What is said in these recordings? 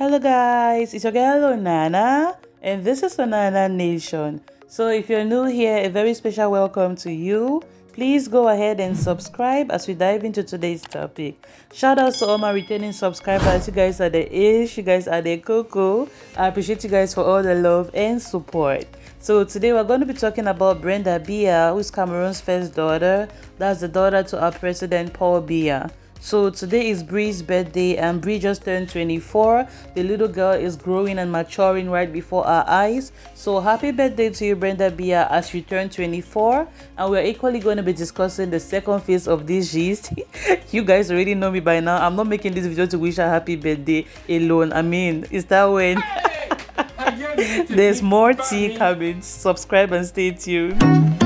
Hello guys, it's your girl Onana and this is Onana Nation. So if you're new here, a very special welcome to you. Please go ahead and subscribe as we dive into today's topic. Shout out to all my returning subscribers. You guys are the ish, you guys are the coco. I appreciate you guys for all the love and support. So today we're going to be talking about Brenda Biya, who's Cameroon's first daughter. That's the daughter to our president Paul Biya. So today is Bree's birthday and Bree just turned 24. The little girl is growing and maturing right before our eyes. So happy birthday to you Brenda Biya, as you turn 24 and we're equally going to be discussing the second phase of this gist. you guys already know me by now. I'm not making this video to wish her happy birthday alone. I mean, is that when there's more tea coming. Subscribe and stay tuned.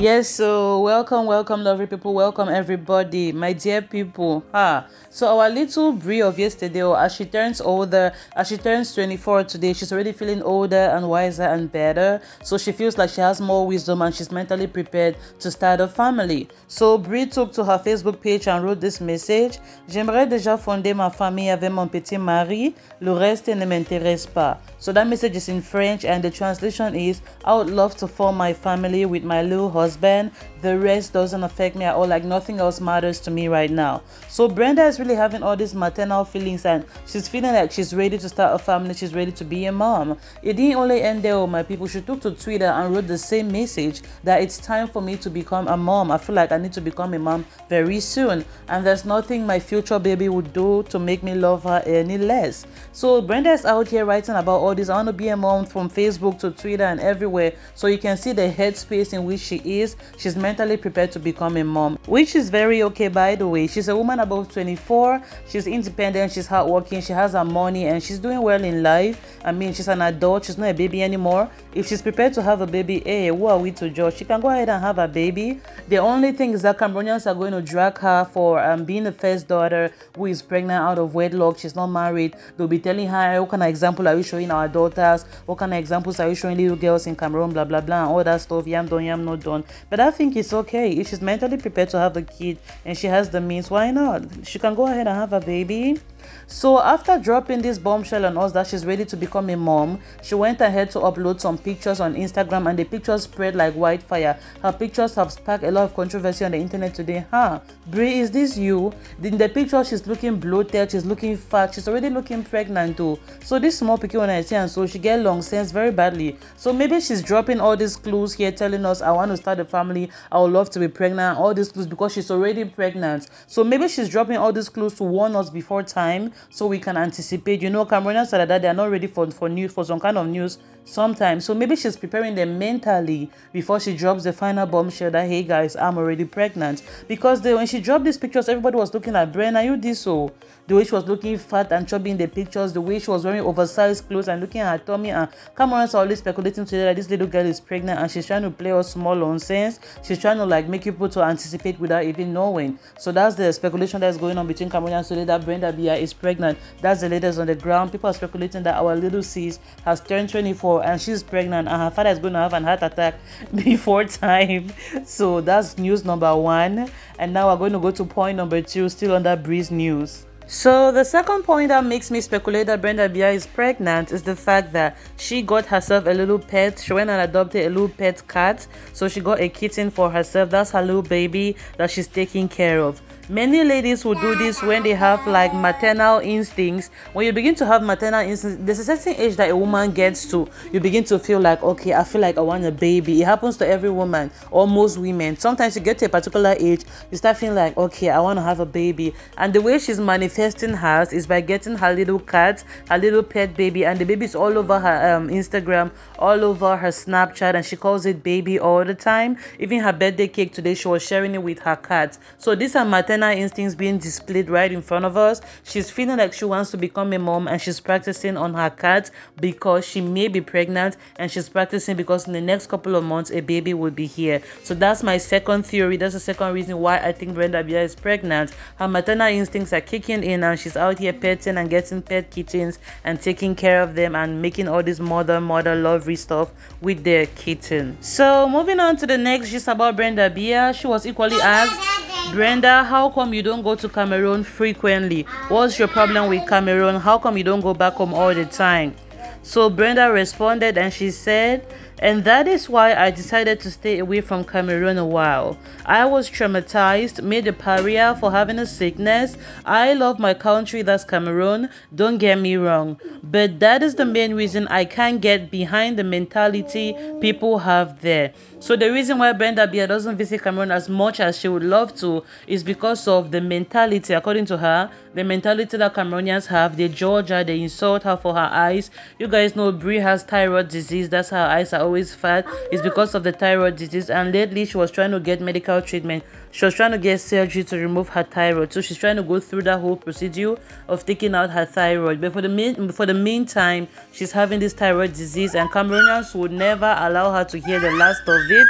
Yes so welcome welcome lovely people. Welcome everybody. My dear people. Ah so our little Brie of yesterday or as she turns older as she turns 24 today she's already feeling older and wiser and better. So she feels like she has more wisdom and she's mentally prepared to start a family. So Brie took to her facebook page and wrote this message. J'aimerais déjà fonder ma famille avec mon petit mari. Le reste ne m'intéresse pas. So that message is in french and the translation is i would love to form my family with my little husband husband the rest doesn't affect me at all like nothing else matters to me right now. So brenda is really having all these maternal feelings and she's feeling like she's ready to start a family she's ready to be a mom. It didn't only end there oh, my people. She took to twitter and wrote the same message that it's time for me to become a mom. I feel like i need to become a mom very soon. And there's nothing my future baby would do to make me love her any less. So brenda is out here writing about all this. I want to be a mom from facebook to twitter and everywhere. So you can see the headspace in which she is she's mentally prepared to become a mom, which is very okay by the way. She's a woman above 24, she's independent, she's hardworking, she has her money, and she's doing well in life. I mean, she's an adult, she's not a baby anymore. If she's prepared to have a baby, hey, who are we to judge? She can go ahead and have a baby. The only thing is that Cameroonians are going to drag her for um, being the first daughter who is pregnant out of wedlock. She's not married. They'll be telling her, what kind of example are you showing our daughters? What kind of examples are you showing little girls in Cameroon? Blah, blah, blah, all that stuff. Yam done, yam not done. But I think it's okay. If she's mentally prepared to have a kid and she has the means, why not? She can go ahead and have a baby. So after dropping this bombshell on us that she's ready to become a mom, she went ahead to upload some pictures on Instagram and the pictures spread like wildfire. Her pictures have sparked a lot of controversy on the internet today. Huh? Brie, is this you? In the picture, she's looking bloated, she's looking fat, she's already looking pregnant too. So this small picture when I see and so she get long sense very badly. So maybe she's dropping all these clues here telling us I want to start a family, I would love to be pregnant, all these clues because she's already pregnant. So maybe she's dropping all these clues to warn us before time so we can anticipate. You know, Cameroonians said that they are not ready for, for news for some kind of news sometimes. So maybe she's preparing them mentally before she drops the final bombshell that hey guys, I'm already pregnant. Because they, when she dropped these pictures, everybody was looking at Brenna, you did so. The way she was looking fat and chubby in the pictures, the way she was wearing oversized clothes and looking at her tummy and Cameroonians are always speculating today that this little girl is pregnant and she's trying to play us small nonsense. She's trying to like make people to anticipate without even knowing. So that's the speculation that's going on between Cameron and today that Brenda Biya is pregnant. That's the latest on the ground. People are speculating that our little sis has turned 24 and she's pregnant and her father is going to have an heart attack before time so that's news number one and now we're going to go to point number two still under breeze news so the second point that makes me speculate that Brenda Biya is pregnant is the fact that she got herself a little pet. She went and adopted a little pet cat. So she got a kitten for herself. That's her little baby that she's taking care of. Many ladies will do this when they have like maternal instincts. When you begin to have maternal instincts, there's a certain age that a woman gets to. You begin to feel like, okay, I feel like I want a baby. It happens to every woman or most women. Sometimes you get to a particular age, you start feeling like, okay, I want to have a baby. And the way she's manifesting hers is by getting her little cat, her little pet baby, and the baby's all over her um, Instagram, all over her Snapchat, and she calls it baby all the time. Even her birthday cake today, she was sharing it with her cat. So these are maternal maternal instincts being displayed right in front of us. She's feeling like she wants to become a mom and she's practicing on her cat because she may be pregnant and she's practicing because in the next couple of months a baby will be here. So that's my second theory. That's the second reason why I think Brenda Biya is pregnant. Her maternal instincts are kicking in and she's out here petting and getting pet kittens and taking care of them and making all this mother mother lovely stuff with their kitten. So moving on to the next just about Brenda Biya, she was equally asked, Brenda, how come you don't go to Cameroon frequently? What's your problem with Cameroon? How come you don't go back home all the time? So Brenda responded and she said, and that is why I decided to stay away from Cameroon a while. I was traumatized, made a pariah for having a sickness. I love my country, that's Cameroon, don't get me wrong. But that is the main reason I can't get behind the mentality people have there. So the reason why Brenda Biya doesn't visit Cameroon as much as she would love to is because of the mentality, according to her, the mentality that Cameroonians have. They judge her, they insult her for her eyes. You guys know Brie has thyroid disease, that's her eyes are always fat It's because of the thyroid disease and lately she was trying to get medical treatment she was trying to get surgery to remove her thyroid so she's trying to go through that whole procedure of taking out her thyroid but for the mean for the meantime she's having this thyroid disease and cameroonians would never allow her to hear the last of it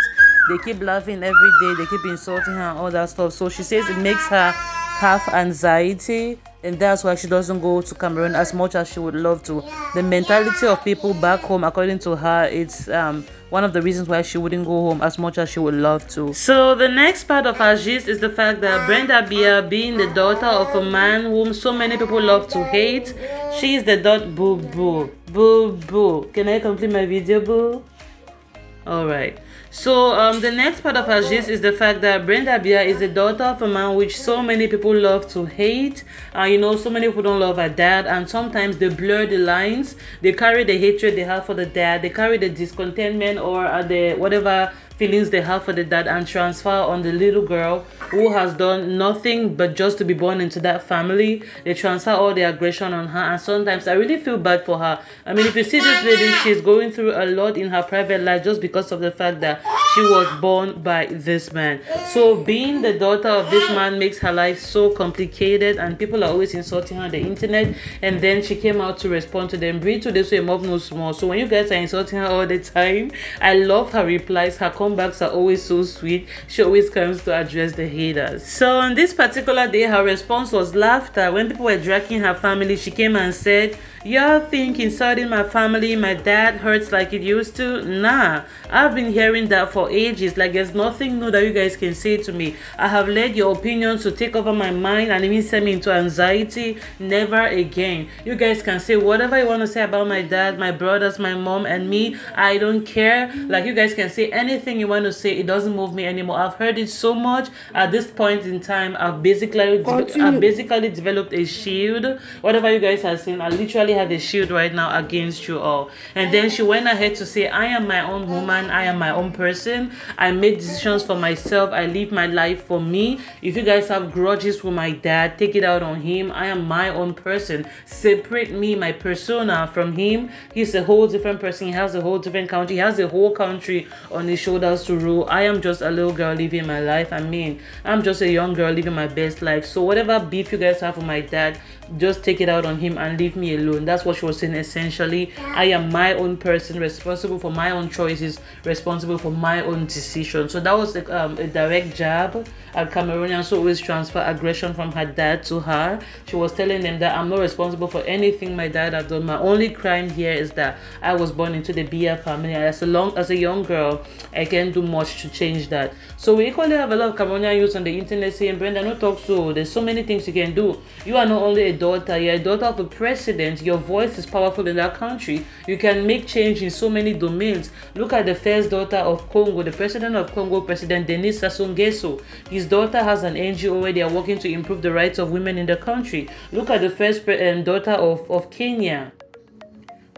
they keep laughing every day they keep insulting her and all that stuff so she says it makes her have anxiety and that's why she doesn't go to Cameroon as much as she would love to. The mentality of people back home, according to her, it's um, one of the reasons why she wouldn't go home as much as she would love to. So the next part of her gist is the fact that Brenda Biya, being the daughter of a man whom so many people love to hate, she is the dot boo boo boo boo. Can I complete my video boo? All right. So um, the next part of her gist is the fact that Brenda Biya is the daughter of a man which so many people love to hate. Uh, you know, so many people don't love her dad, and sometimes they blur the lines. They carry the hatred they have for the dad. They carry the discontentment or uh, the whatever feelings they have for the dad and transfer on the little girl who has done nothing but just to be born into that family. They transfer all the aggression on her, and sometimes I really feel bad for her. I mean, if you see this lady, she's going through a lot in her private life just because of the fact that she was born by this man. So, being the daughter of this man makes her life so complicated, and people are always insulting her on the internet. And then she came out to respond to them. Breathe to this way, move no small. So, when you guys are insulting her all the time, I love her replies. Her comebacks are always so sweet. She always comes to address the haters. So on this particular day, her response was laughter. When people were dragging her family, she came and said, Y'all think insulting my family, my dad hurts like it used to? Nah, I've been hearing that for ages. Like there's nothing new that you guys can say to me. I have let your opinions to take over my mind and even send me into anxiety. Never again. You guys can say whatever you want to say about my dad, my brothers, my mom, and me. I don't care. Like you guys can say anything you want to say. It doesn't move me anymore. I've heard it so much. At this point in time, I've basically I've basically developed a shield. Whatever you guys are saying, I literally have a shield right now against you all. And then she went ahead to say, I am my own woman. I am my own person. I make decisions for myself. I live my life for me. If you guys have grudges with my dad, take it out on him. I am my own person. Separate me, my persona from him. He's a whole different person. He has a whole different country. He has a whole country on his shoulders to rule. I am just a little girl living my life. I mean, I'm just a young girl living my best life. So whatever beef you guys have with my dad, just take it out on him and leave me alone. That's what she was saying essentially. I am my own person responsible for my own choices responsible for my own decisions so that was um, a direct jab at cameroonians who always transfer aggression from her dad to her. She was telling them that i'm not responsible for anything my dad has done. My only crime here is that i was born into the Biya family. As a long as a young girl i can't do much to change that. So we equally have a lot of cameroonian youth on the internet saying brenda no talk so there's so many things you can do. You are not only a daughter you're a daughter of a president your voice is powerful in that country. You can make change in so many domains. Look at the first daughter of Congo, the president of Congo, President Denis Sassou Nguesso. His daughter has an NGO where they are working to improve the rights of women in the country. Look at the first um, daughter of, of Kenya.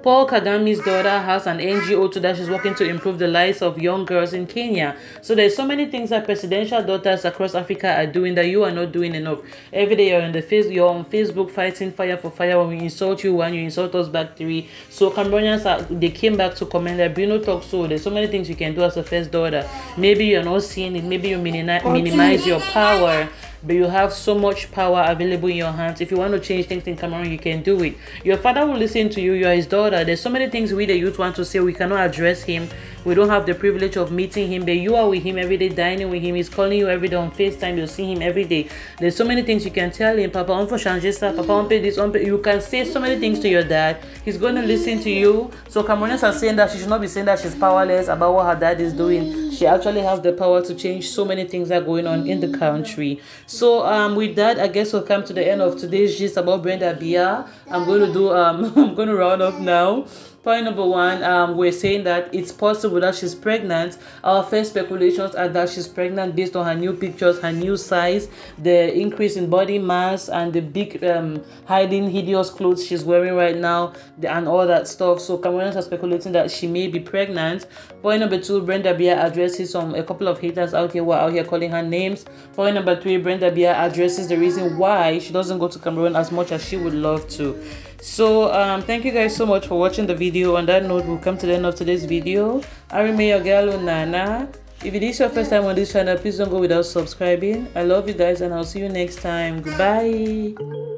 Paul Kagame's daughter has an NGO too that she's working to improve the lives of young girls in Kenya. So there's so many things that presidential daughters across Africa are doing that you are not doing enough. Every day you're in the face, you're on Facebook fighting fire for fire when we insult you, when you insult us back three. So Cameroonians are, uh, they came back to comment that Bruno talks so there's so many things you can do as a first daughter. Maybe you're not seeing it, maybe you minimize your power but you have so much power available in your hands. If you want to change things in Cameroon, you can do it. Your father will listen to you. You are his daughter. There's so many things we the youth want to say. We cannot address him. We don't have the privilege of meeting him, but you are with him every day, dining with him. He's calling you every day on FaceTime. You'll see him every day. There's so many things you can tell him. Papa, on for changer Papa, on pay this, on pay. You can say so many things to your dad. He's going to listen to you. So Cameroonians are saying that she should not be saying that she's powerless about what her dad is doing. She actually has the power to change so many things that are going on in the country. So um, with that, I guess we'll come to the end of today's gist about Brenda Biya. I'm going to do um, I'm going to round up now. Point number one, um, we're saying that it's possible that she's pregnant. Our first speculations are that she's pregnant based on her new pictures, her new size, the increase in body mass, and the big um, hiding hideous clothes she's wearing right now, and all that stuff. So Cameroonians are speculating that she may be pregnant. Point number two, Brenda Biya addresses some a couple of haters out here who are out here calling her names. Point number three, Brenda Biya addresses the reason why she doesn't go to Cameroon as much as she would love to so um thank you guys so much for watching the video. On that note we'll come to the end of today's video. I remain your girl nana. If it is your first time on this channel please don't go without subscribing. I love you guys and i'll see you next time. Goodbye